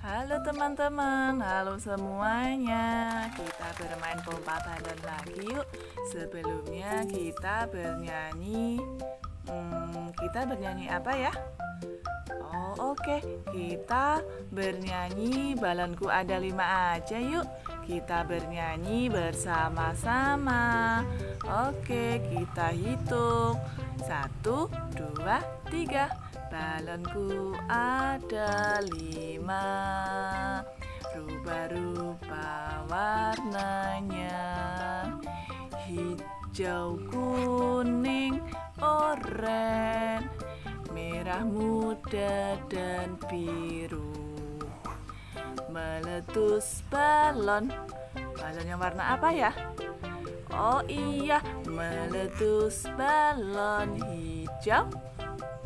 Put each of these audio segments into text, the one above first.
Halo teman-teman, halo semuanya. Kita bermain pompa balon lagi yuk. Sebelumnya kita bernyanyi. Hmm, kita bernyanyi apa ya? Oh oke, okay. kita bernyanyi balonku ada lima aja yuk. Kita bernyanyi bersama-sama. Oke, kita hitung. Satu, dua, tiga. Balonku ada lima. Rupa-rupa warnanya. Hijau, kuning, oranye, merah muda dan biru meletus balon. Balon yang warna apa ya? Oh iya, meletus balon hijau.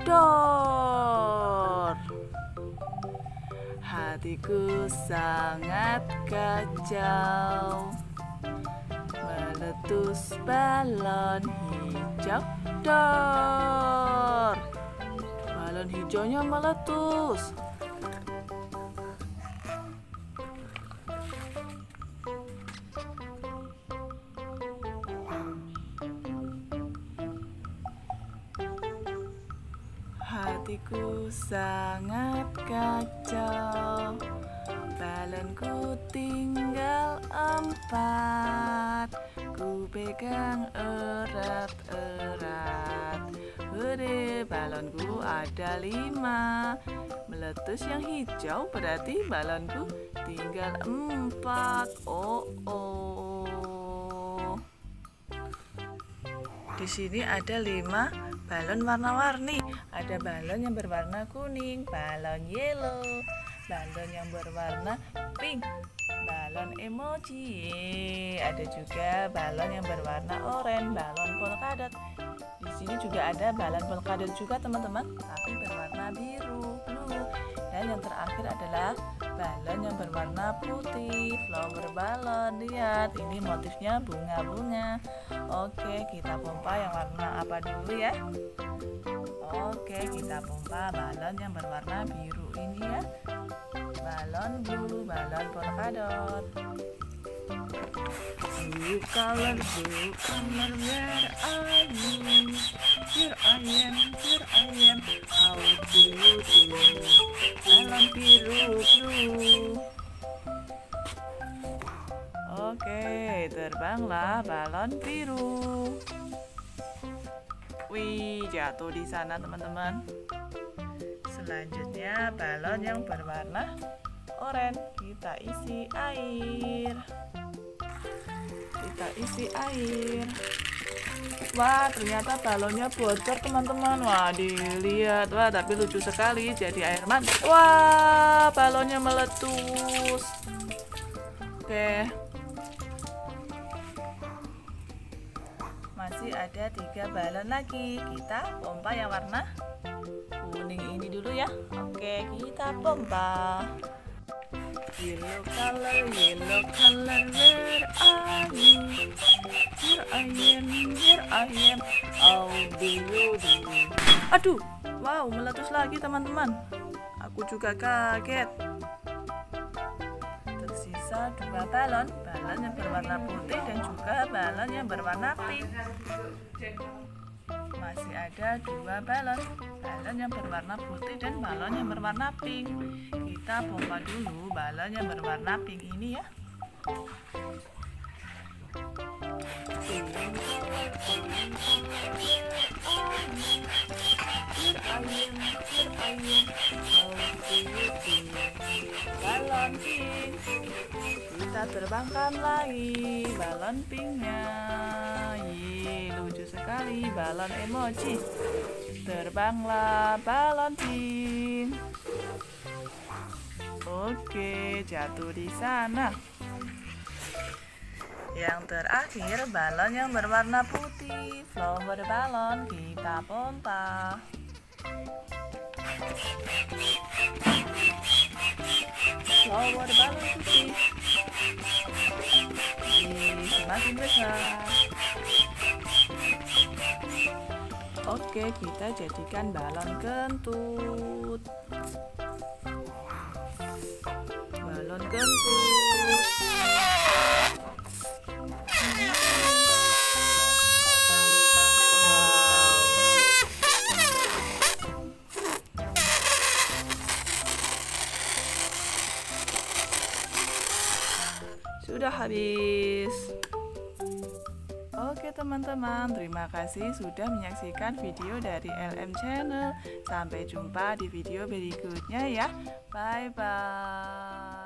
Dor. Hatiku sangat kacau. Meletus balon hijau. Dor. Balon hijaunya meletus. Hatiku sangat kacau. Balonku tinggal empat. Ku pegang erat-erat. Hore, balonku ada lima. Meletus yang hijau berarti balonku tinggal empat. Oh, oh. Di sini ada lima balon warna-warni. Ada balon yang berwarna kuning, balon yellow, balon yang berwarna pink, balon emoji. Ada juga balon yang berwarna oranye, balon polkadot. Di sini juga ada balon polkadot juga teman-teman, tapi berwarna biru, blue. Dan yang terakhir adalah balon yang berwarna putih, flower balon. Lihat, ini motifnya bunga-bunga. Oke, kita pompa yang warna apa dulu ya? Oke, kita pompa balon yang berwarna biru ini ya. Balon biru, balon polkadot. Blue color, blue color, where are you? Here I am, here I am, how do you do? Balon biru, blue. Oke, terbanglah balon biru. Wih, jatuh di sana teman-teman. Selanjutnya balon yang berwarna oranye. Kita isi air. Kita isi air. Wah, ternyata balonnya bocor teman-teman. Wah, dilihat. Wah, tapi lucu sekali. Jadi air mata. Wah, balonnya meletus. Oke. Masih ada tiga balon lagi. Kita pompa yang warna kuning ini dulu ya. Oke, kita pompa. Yellow color, yellow color, where are you? Here I am, here I am, oh do you? Aduh, wow meletus lagi teman-teman. Aku juga kaget. Tersisa dua balon, balon yang berwarna putih dan juga balon yang berwarna pink. Masih ada dua balon, balon yang berwarna putih dan balon yang berwarna pink. Kita pompa dulu balon yang berwarna pink ini ya. Kita terbangkan lagi balon pinknya sekali balon emoji. Terbanglah balon pink. Oke, jatuh di sana. Yang terakhir balon yang berwarna putih. Flower balon kita pompa. Flower balon Oke kita jadikan balon kentut. Balon kentut. Sudah habis teman-teman, terima kasih sudah menyaksikan video dari LM Channel. Sampai jumpa di video berikutnya ya. Bye bye.